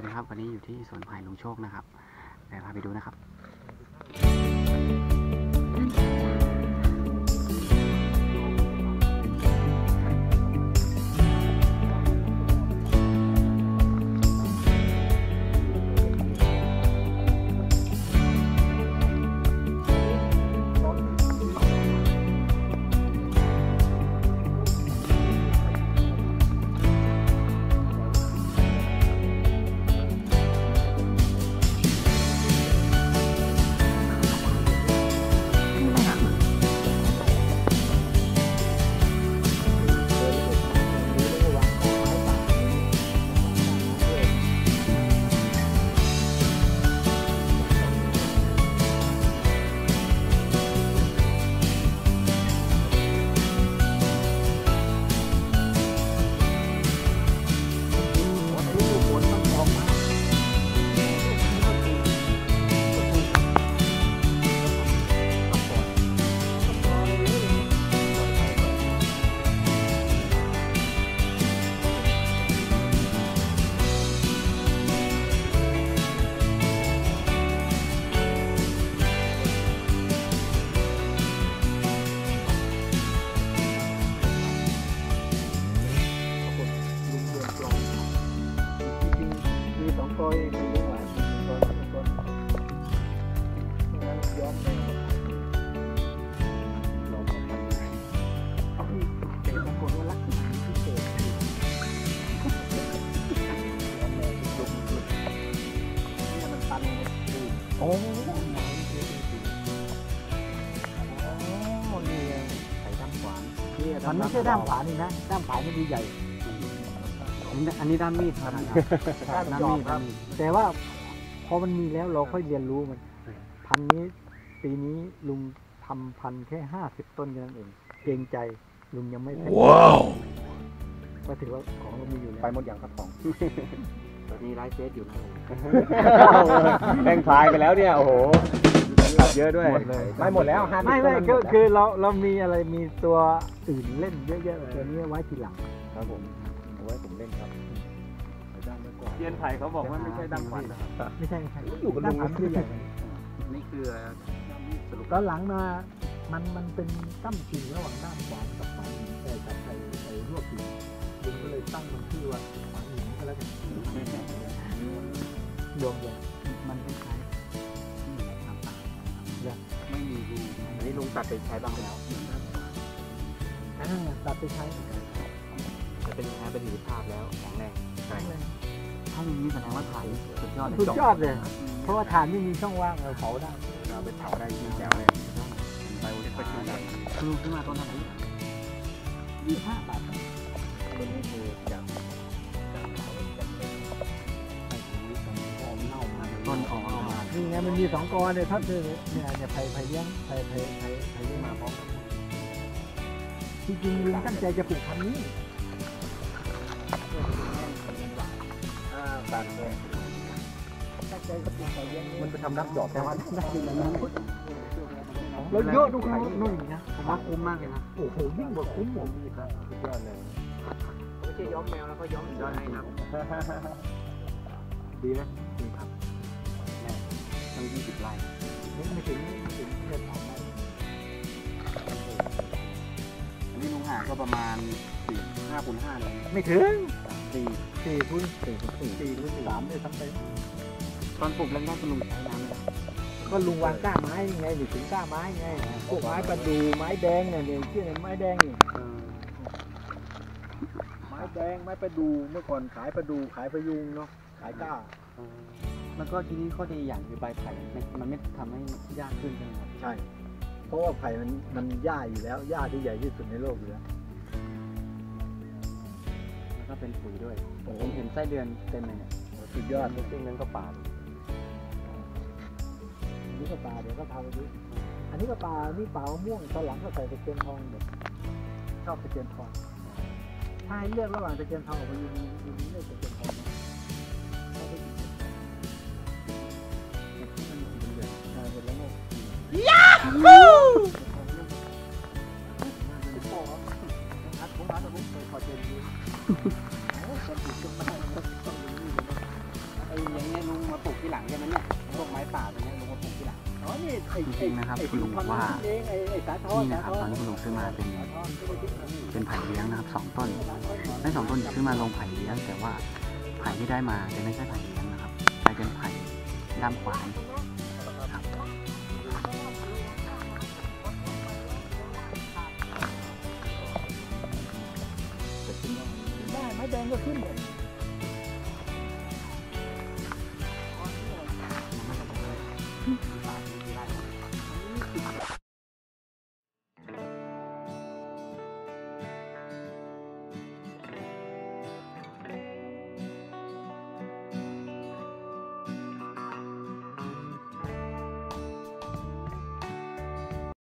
สวัสดีครับวันนี้อยู่ที่สวนไผ่ลุงโชคนะครับเดี๋ยวพาไปดูนะครับ โอ้โหนี่ไงไข่ด้ามขวานมันไม่ใช่ด้ามขวานี่นะ ด้ามขวามันดูใหญ่อันนี้อันนี้ด้ามมีดครับด้ามด้ามจอบมีดครัด้าบมมีดแต่ว่าพอมันมีแล้วเราค่อยเรียนรู้มัน พันธุ์นี้ปีนี้ลุงทำพันธุ์แค่ห้าสิบต้นแค่นั้นเองเกรงใจลุงยังไม่ว้าวก็ถือว่าของเรามีอยู่แล้วไปหมดอย่างครับของ ตอนนี้ไลฟ์เฟซอยู่นะแบ่งพายไปแล้วเนี่ยโอ้โหตัดเยอะด้วยหมดเลยไม่หมดแล้วห้าไม่ไม่ก็คือเราเรามีอะไรมีตัวอื่นเล่นเยอะแยะตัวนี้ไว้ทีหลังครับผมเอาไว้ผมเล่นครับด้านไว้ก่อนเทียนไผ่เขาบอกว่าไม่ใช่ด้ามขวานนะครับไม่ใช่ไม่ใช่อยู่กับลุงด้ามขวามันดูใหญ่นี่คืออะไรครับด้ามมีดสรุปตอนหลังมามันมันเป็นตั้มกิ่งระหว่างด้ามขวานกับขวานหินเออกับไอ้ไอ้รวบกิ่งลุงก็เลยตั้งมันชื่อว่า รวมเลยมันคล้ายๆที่ทำตามเนี่ยไม่มีรูอันนี้ลุงตัดไปใช้บ้างแล้วอ่าตัดไปใช้จะเป็นแค่เป็นหนีภาพแล้วแข็งแรงใช่ถ้าอย่างนี้แสดงว่าถ่ายสุดยอดเลยสุดยอดเลย เพราะว่าฐานไม่มีช่องว่างเราเผาได้เราไปเผาได้ที่แจ๋วเลยไปอุทิศประชุมกันลุงขึ้นมาต้นเท่าไหร่ยี่ห้าบาทตัวนี้คือจากจาก นี่ไงมันมีสองกอเนี่ยถ้าคือเนี่ยเนี่ยไผ่ไผ่เลี้ยงไผ่ไผ่ไผ่ไผ่เลี้ยงมาพร้อมกันจริงๆลุงตั้งใจจะปลูกพันธุ์นี้อ่าตัดเลยตั้งใจจะปลูกไผ่เลี้ยงมันไปทำน้ำหยอดแต่ว่าได้ดีนะแล้วเยอะดูเขานุ่นนะผมว่าคุ้มมากเลยนะโอ้โหยิ่งกว่าคุ้มหมดสุดยอดเลยไม่ใช่ย้อมแมวแล้วก็ย้อมยอดให้ครับดีนะดีครับ ตั้งยี่สิบไร่ไม่ไม่ถึงไม่ถึงเดือนสองไร่อันนี้ลุงหาก็ประมาณสี่ห้าคูณห้าเลยไม่ถึงสี่สี่คูณสี่คูณสี่สี่คูณสามเลยทั้งไปตอนปลูกแรกๆคุณลุงใช้น้ำเลยก็ลุงวางก้าไม้ยังไงหรือถึงก้าไม้ไงพวกไม้ประดู่ไม้แดงเนี่ยเนี่ยชื่อไม้แดงนี่ไม้แดงไม้ประดูเมื่อก่อนขายประดูขายประยุงเนาะขายก้า แล้วก็ทีนี้ข้อดีอย่างคือใบไผ่ไม่มันไม่ทำให้ยากขึ้นใช่ไหมครับใช่ เพราะว่าไผ่มันมันหญ้าอยู่แล้วหญ้าที่ใหญ่ที่สุดในโลกอยู่แล้ว แล้วก็เป็นปุ๋ยด้วยโอ้ ผมเห็นไส้เดือนเต็มเลยเนี่ยสุดยอดซึ่งนั้นก็ป่าอันนี้ก็ปลาเดี๋ยวก็พาไปดูอันนี้ก็ปลานี่ปลามะม่วงตอนหลังก็ใส่ตะเกียนทองหมดชอบตะเกียนทองถ้าให้เลือกระหว่างตะเกียนทองกับยูนียูนีเลือกตะเกียนทอง ไอ้อย่างเงี้ยลุงมาปลูกที่หลังใช่ไหมเนี่ยพวกไม้ป่าตัวเนี้ยลุงมาปลูกที่หลังอ๋อนี่ไอ้จริงๆนะครับคุณลุงว่านี่นะครับตอนที่คุณลุงซื้อมาเป็นเป็นไผ่เลี้ยงนะครับสองต้นได้สองต้นซื้อมาลงไผ่เลี้ยงแต่ว่าไผ่ที่ได้มาจะไม่ใช่ไผ่เลี้ยงนะครับกลายเป็นไผ่ด้ามขวาน 当个兵工。